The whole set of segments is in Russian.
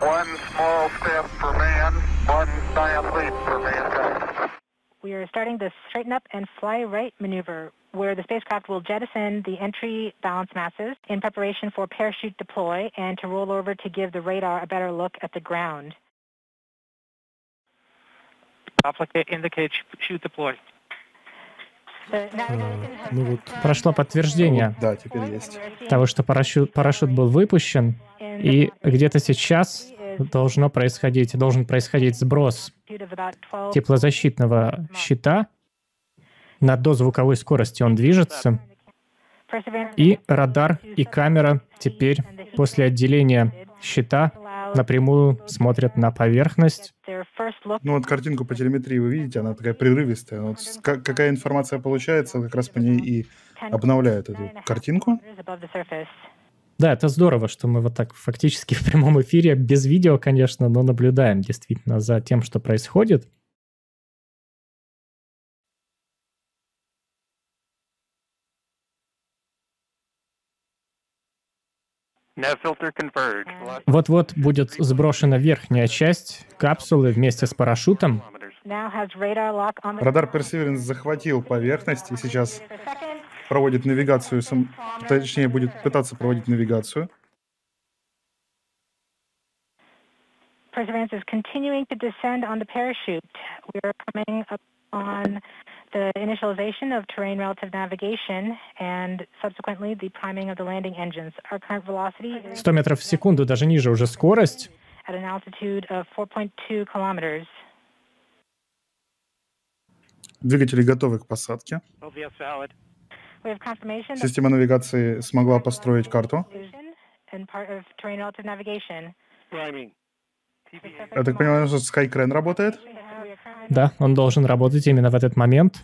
One small step for man, one giant leap for mankind. We are starting the straighten up and fly right maneuver, where the spacecraft will jettison the entry balance masses in preparation for parachute deploy and to roll over to give the radar a better look at the ground. Applicate indicate shoot deploy. The navigation has Ну вот, Прошло подтверждение да, теперь есть. того, что парашют, парашют был выпущен, in и где-то сейчас должно происходить, должен происходить сброс altitude of about 12 теплозащитного щита на дозвуковой скорости. Он движется, и радар и камера теперь после отделения щита напрямую смотрят на поверхность. Ну вот картинку по телеметрии вы видите, она такая прерывистая. Вот с- ка- какая информация получается, как раз по ней и 10 обновляют эту картинку. Да, это здорово, что мы вот так фактически в прямом эфире, без видео, конечно, но наблюдаем действительно за тем, что происходит. Вот-вот будет сброшена верхняя часть капсулы вместе с парашютом. Радар Perseverance захватил поверхность и сейчас. Проводит навигацию, сам- точнее будет пытаться проводить навигацию. Perseverance is continuing to descend on the parachute. We are coming up on the initialization of terrain relative navigation and subsequently the priming of the landing engines. Our current velocity is 100 метров в секунду, даже ниже уже скорость. at an altitude of 4.2 kilometers. Двигатели готовы к посадке. Система навигации смогла построить карту. Я так понимаю, что Skycrane работает. Да, он должен работать именно в этот момент.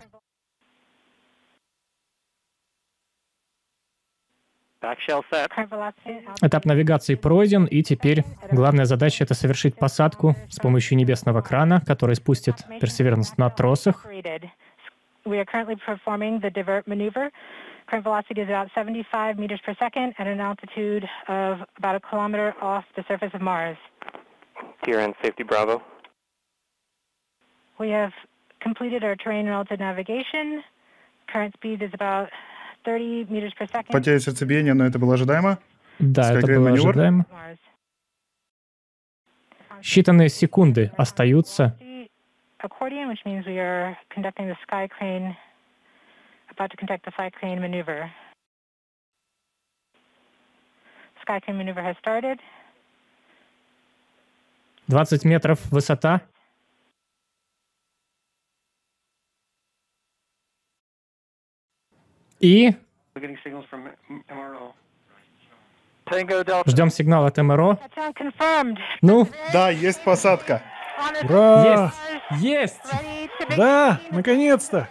Этап навигации пройден, и теперь главная задача — это совершить посадку с помощью небесного крана, который спустит Perseverance на тросах. operated. We are currently performing the divert maneuver. Current velocity is about 75 meters per second at an altitude of about a kilometer off the surface of Mars. TRN safety Bravo. We have completed our terrain relative navigation. Current speed is about 30 meters per second. Потеря сердцебиения, но это было ожидаемо. Да, это Skycrane было маневр. ожидаемо. Mars. Считанные секунды остаются. The Accordion, which means we are conducting the sky crane, about to conduct the sky crane maneuver. Sky crane maneuver has started. 20 метров высота. И We're getting signals from M- MRO. Tango Delta. ждем сигнал от МРО. Touchdown confirmed. Ну, Да, есть посадка. On its Ура! есть! Есть! Да, наконец-то.